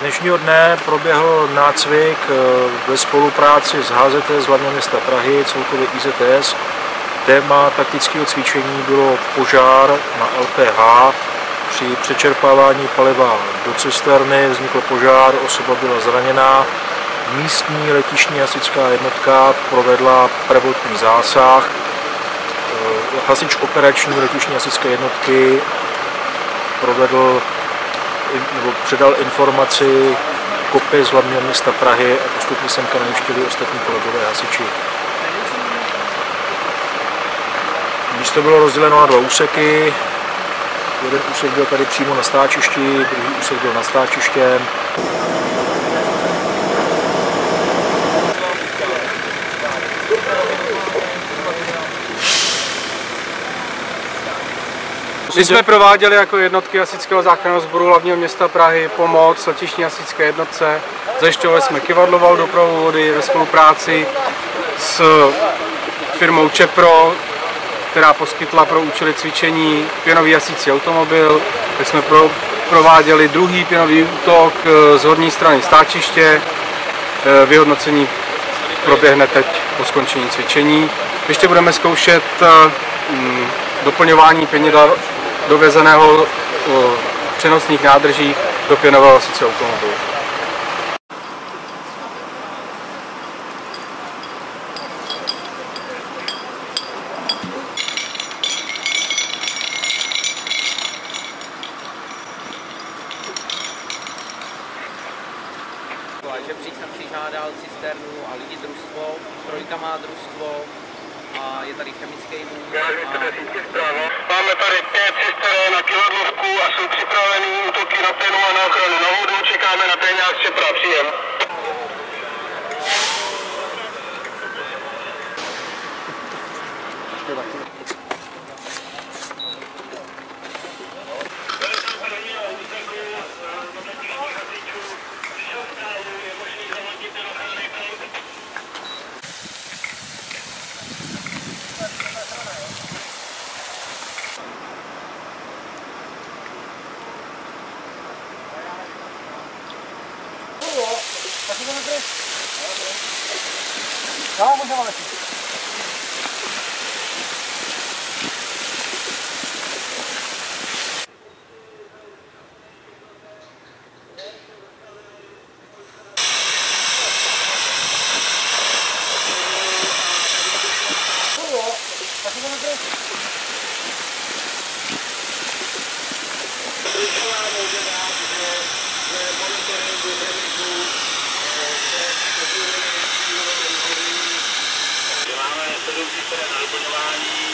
Dnešního dne proběhl nácvik eh, ve spolupráci s HZT z hlavního města Prahy, celkově IZS. Téma taktického cvičení bylo požár na LPH. Při přečerpávání paliva do cisterny vznikl požár, osoba byla zraněná. Místní letišní hasičská jednotka provedla prvotní zásah. Eh, hasič operační letišní hasičské jednotky provedl nebo předal informaci kopy z hlavního města Prahy a postupně sem najížděli ostatní kolegové hasiči. Místo bylo rozděleno na dva úseky. Jeden úsek byl tady přímo na stáčišti, druhý úsek byl na stáčištěm. My jsme prováděli jako jednotky hasičského záchranného sboru hlavního města Prahy pomoc letišní hasičské jednotce. Zajišťovali jsme kivadloval dopravu vody ve spolupráci s firmou Čepro, která poskytla pro účely cvičení pěnový hasící automobil. Tak jsme pro, prováděli druhý pěnový útok z horní strany stáčiště. E, vyhodnocení proběhne teď po skončení cvičení. Ještě budeme zkoušet e, doplňování pěnidla dovezeného v přenosných nádržích do pěnového sice automobilu. Žebřík jsem přižádal cisternu a lidi družstvo, trojka má družstvo, a je tady chemický můj. A... Máme tady pět cisterén na kiladlovku a jsou připravený útoky na penu a na ochranu na vodu. Čekáme na peněz Čepra, příjem. 아, 그래. 아, 나하고 생각하지. Sedm cisterén